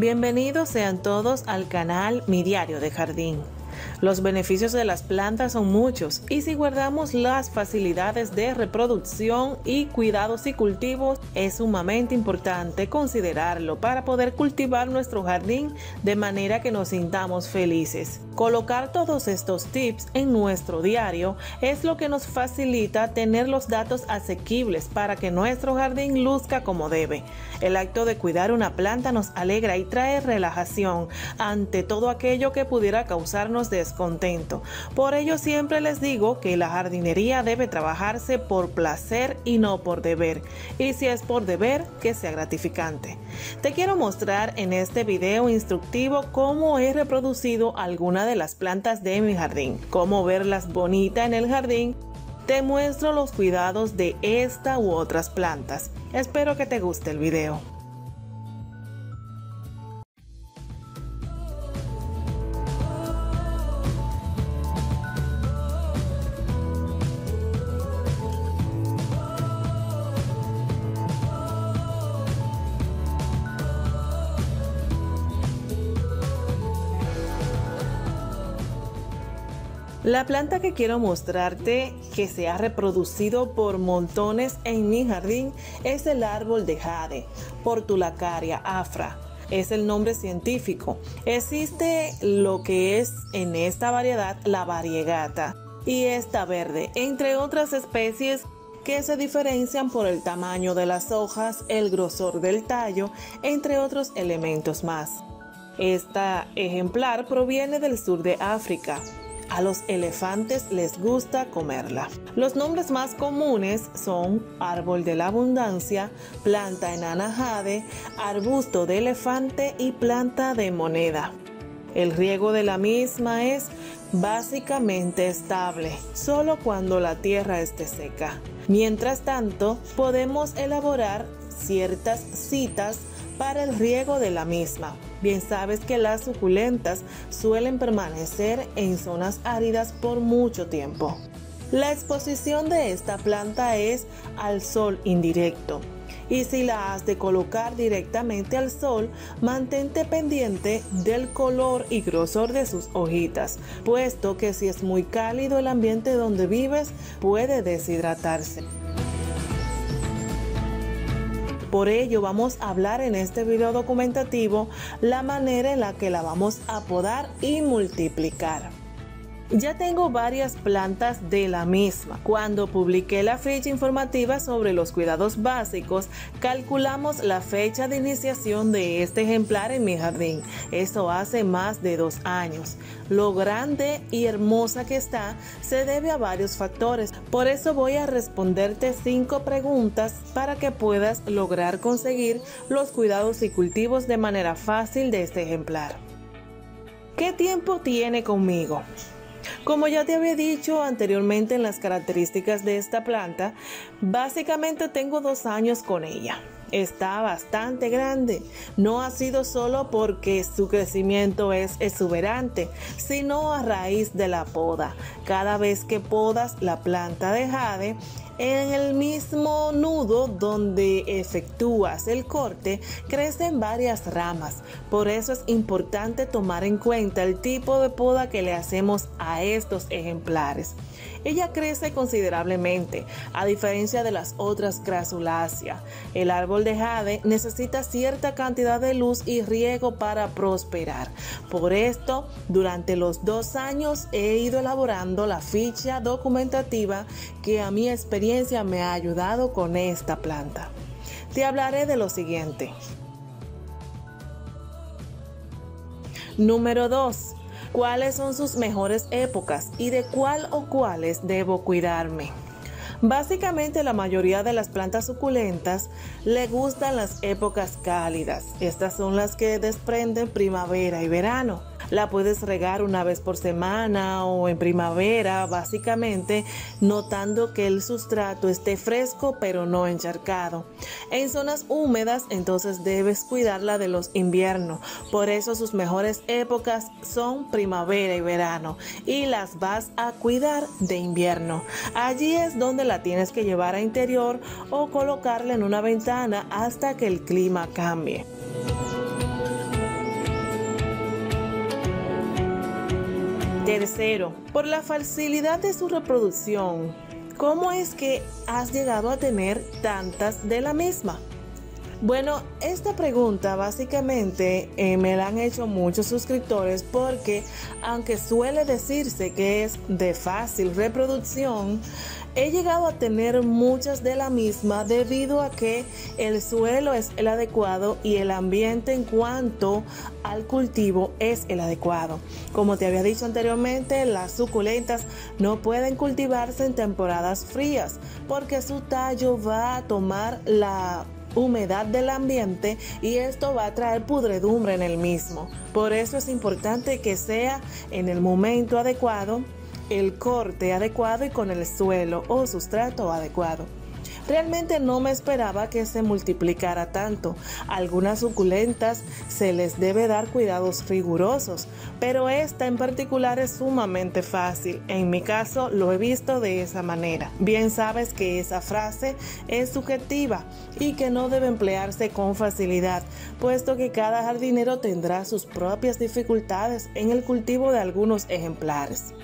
Bienvenidos sean todos al canal Mi Diario de Jardín. Los beneficios de las plantas son muchos y si guardamos las facilidades de reproducción y cuidados y cultivos es sumamente importante considerarlo para poder cultivar nuestro jardín de manera que nos sintamos felices. Colocar todos estos tips en nuestro diario es lo que nos facilita tener los datos asequibles para que nuestro jardín luzca como debe. El acto de cuidar una planta nos alegra y trae relajación ante todo aquello que pudiera causarnos descontento. Por ello siempre les digo que la jardinería debe trabajarse por placer y no por deber. Y si es por deber, que sea gratificante. Te quiero mostrar en este video instructivo cómo he reproducido alguna de las plantas de mi jardín, cómo verlas bonita en el jardín. Te muestro los cuidados de esta u otras plantas. Espero que te guste el video. La planta que quiero mostrarte que se ha reproducido por montones en mi jardín es el árbol de jade, Portulacaria afra. Es el nombre científico. Existe lo que es en esta variedad la variegata y esta verde, entre otras especies que se diferencian por el tamaño de las hojas, el grosor del tallo, entre otros elementos más. Esta ejemplar proviene del sur de África, a los elefantes les gusta comerla. Los nombres más comunes son árbol de la abundancia, planta enana jade, arbusto de elefante y planta de moneda. El riego de la misma es básicamente estable, solo cuando la tierra esté seca. Mientras tanto, podemos elaborar ciertas citas para el riego de la misma. Bien sabes que las suculentas suelen permanecer en zonas áridas por mucho tiempo. La exposición de esta planta es al sol indirecto. Y si la has de colocar directamente al sol, mantente pendiente del color y grosor de sus hojitas, puesto que si es muy cálido el ambiente donde vives, puede deshidratarse. Por ello vamos a hablar en este video documentativo la manera en la que la vamos a podar y multiplicar. Ya tengo varias plantas de la misma. Cuando publiqué la ficha informativa sobre los cuidados básicos, calculamos la fecha de iniciación de este ejemplar en mi jardín. Eso hace más de dos años. Lo grande y hermosa que está se debe a varios factores. Por eso voy a responderte cinco preguntas para que puedas lograr conseguir los cuidados y cultivos de manera fácil de este ejemplar. ¿Qué tiempo tiene conmigo? Como ya te había dicho anteriormente en las características de esta planta, básicamente tengo dos años con ella está bastante grande. No ha sido solo porque su crecimiento es exuberante, sino a raíz de la poda. Cada vez que podas la planta de jade, en el mismo nudo donde efectúas el corte crecen varias ramas. Por eso es importante tomar en cuenta el tipo de poda que le hacemos a estos ejemplares. Ella crece considerablemente, a diferencia de las otras crasuláceas. El árbol de jade necesita cierta cantidad de luz y riego para prosperar. Por esto, durante los dos años he ido elaborando la ficha documentativa que a mi experiencia me ha ayudado con esta planta. Te hablaré de lo siguiente. Número 2 cuáles son sus mejores épocas y de cuál o cuáles debo cuidarme. Básicamente la mayoría de las plantas suculentas le gustan las épocas cálidas. Estas son las que desprenden primavera y verano. La puedes regar una vez por semana o en primavera, básicamente notando que el sustrato esté fresco pero no encharcado. En zonas húmedas entonces debes cuidarla de los inviernos. Por eso sus mejores épocas son primavera y verano y las vas a cuidar de invierno. Allí es donde la tienes que llevar a interior o colocarla en una ventana hasta que el clima cambie. Tercero, por la facilidad de su reproducción. ¿Cómo es que has llegado a tener tantas de la misma? Bueno, esta pregunta básicamente eh, me la han hecho muchos suscriptores porque aunque suele decirse que es de fácil reproducción, he llegado a tener muchas de la misma debido a que el suelo es el adecuado y el ambiente en cuanto al cultivo es el adecuado. Como te había dicho anteriormente, las suculentas no pueden cultivarse en temporadas frías porque su tallo va a tomar la humedad del ambiente y esto va a traer pudredumbre en el mismo. Por eso es importante que sea en el momento adecuado, el corte adecuado y con el suelo o sustrato adecuado. Realmente no me esperaba que se multiplicara tanto. Algunas suculentas se les debe dar cuidados rigurosos, pero esta en particular es sumamente fácil. En mi caso lo he visto de esa manera. Bien sabes que esa frase es subjetiva y que no debe emplearse con facilidad, puesto que cada jardinero tendrá sus propias dificultades en el cultivo de algunos ejemplares.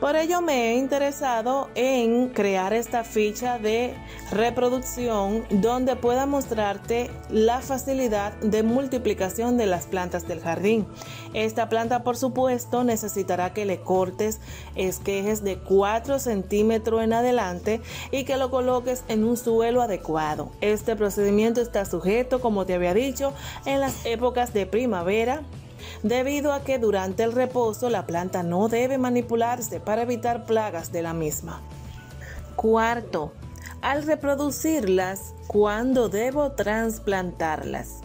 Por ello me he interesado en crear esta ficha de reproducción donde pueda mostrarte la facilidad de multiplicación de las plantas del jardín. Esta planta por supuesto necesitará que le cortes esquejes de 4 centímetros en adelante y que lo coloques en un suelo adecuado. Este procedimiento está sujeto como te había dicho en las épocas de primavera debido a que durante el reposo la planta no debe manipularse para evitar plagas de la misma. Cuarto, al reproducirlas, ¿cuándo debo trasplantarlas?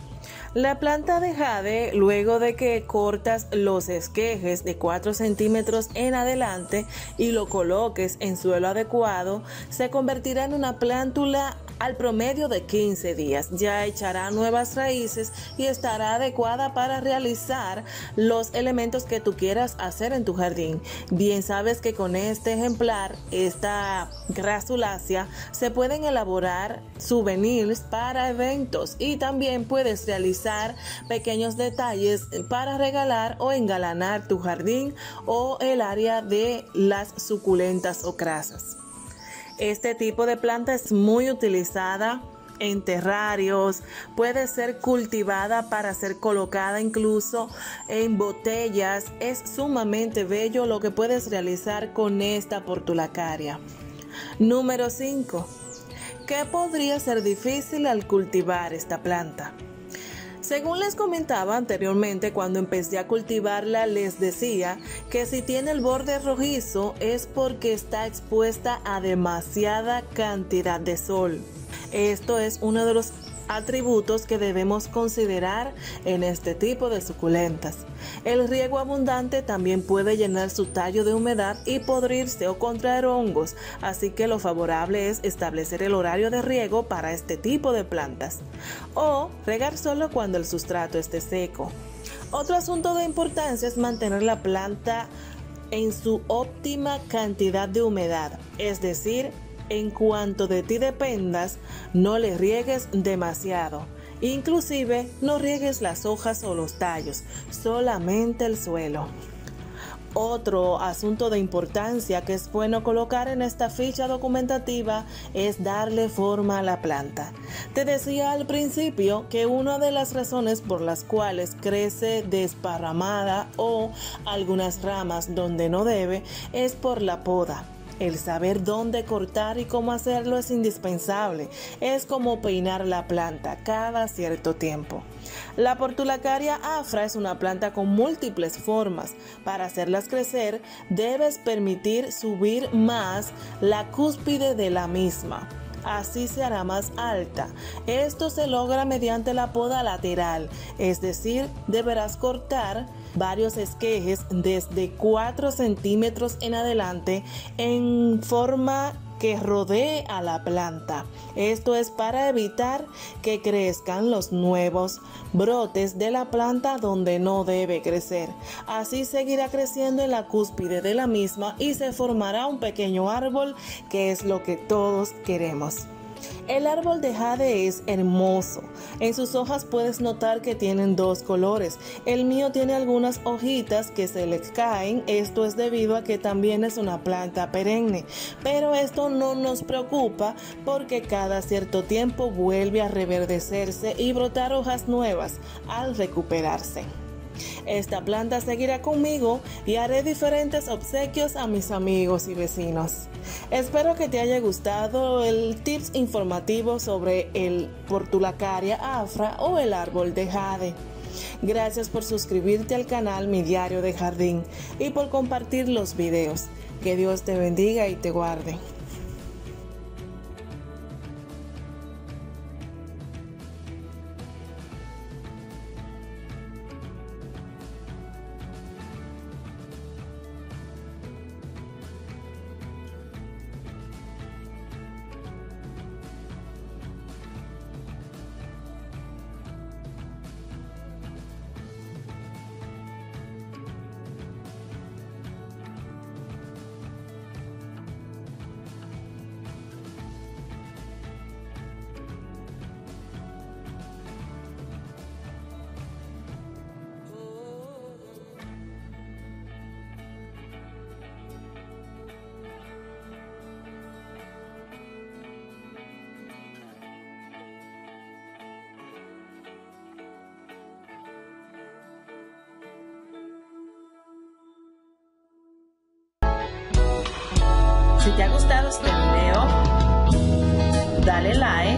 La planta de jade, luego de que cortas los esquejes de 4 centímetros en adelante y lo coloques en suelo adecuado, se convertirá en una plántula al promedio de 15 días. Ya echará nuevas raíces y estará adecuada para realizar los elementos que tú quieras hacer en tu jardín. Bien sabes que con este ejemplar, esta grasulácea, se pueden elaborar souvenirs para eventos y también puedes realizar pequeños detalles para regalar o engalanar tu jardín o el área de las suculentas o crasas. Este tipo de planta es muy utilizada en terrarios, puede ser cultivada para ser colocada incluso en botellas. Es sumamente bello lo que puedes realizar con esta portulacaria. Número 5. ¿Qué podría ser difícil al cultivar esta planta? Según les comentaba anteriormente, cuando empecé a cultivarla, les decía que si tiene el borde rojizo es porque está expuesta a demasiada cantidad de sol. Esto es uno de los atributos que debemos considerar en este tipo de suculentas. El riego abundante también puede llenar su tallo de humedad y podrirse o contraer hongos, así que lo favorable es establecer el horario de riego para este tipo de plantas o regar solo cuando el sustrato esté seco. Otro asunto de importancia es mantener la planta en su óptima cantidad de humedad, es decir, en cuanto de ti dependas, no le riegues demasiado. Inclusive no riegues las hojas o los tallos, solamente el suelo. Otro asunto de importancia que es bueno colocar en esta ficha documentativa es darle forma a la planta. Te decía al principio que una de las razones por las cuales crece desparramada o algunas ramas donde no debe es por la poda. El saber dónde cortar y cómo hacerlo es indispensable. Es como peinar la planta cada cierto tiempo. La portulacaria afra es una planta con múltiples formas. Para hacerlas crecer, debes permitir subir más la cúspide de la misma así se hará más alta. Esto se logra mediante la poda lateral, es decir, deberás cortar varios esquejes desde 4 centímetros en adelante en forma que rodee a la planta. Esto es para evitar que crezcan los nuevos brotes de la planta donde no debe crecer. Así seguirá creciendo en la cúspide de la misma y se formará un pequeño árbol que es lo que todos queremos. El árbol de jade es hermoso. En sus hojas puedes notar que tienen dos colores. El mío tiene algunas hojitas que se le caen. Esto es debido a que también es una planta perenne. Pero esto no nos preocupa porque cada cierto tiempo vuelve a reverdecerse y brotar hojas nuevas al recuperarse. Esta planta seguirá conmigo y haré diferentes obsequios a mis amigos y vecinos. Espero que te haya gustado el tips informativo sobre el Portulacaria afra o el árbol de jade. Gracias por suscribirte al canal Mi Diario de Jardín y por compartir los videos. Que Dios te bendiga y te guarde. Si te ha gustado este video, dale like,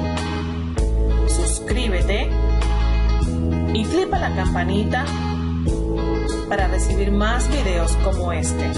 suscríbete y clipa la campanita para recibir más videos como este.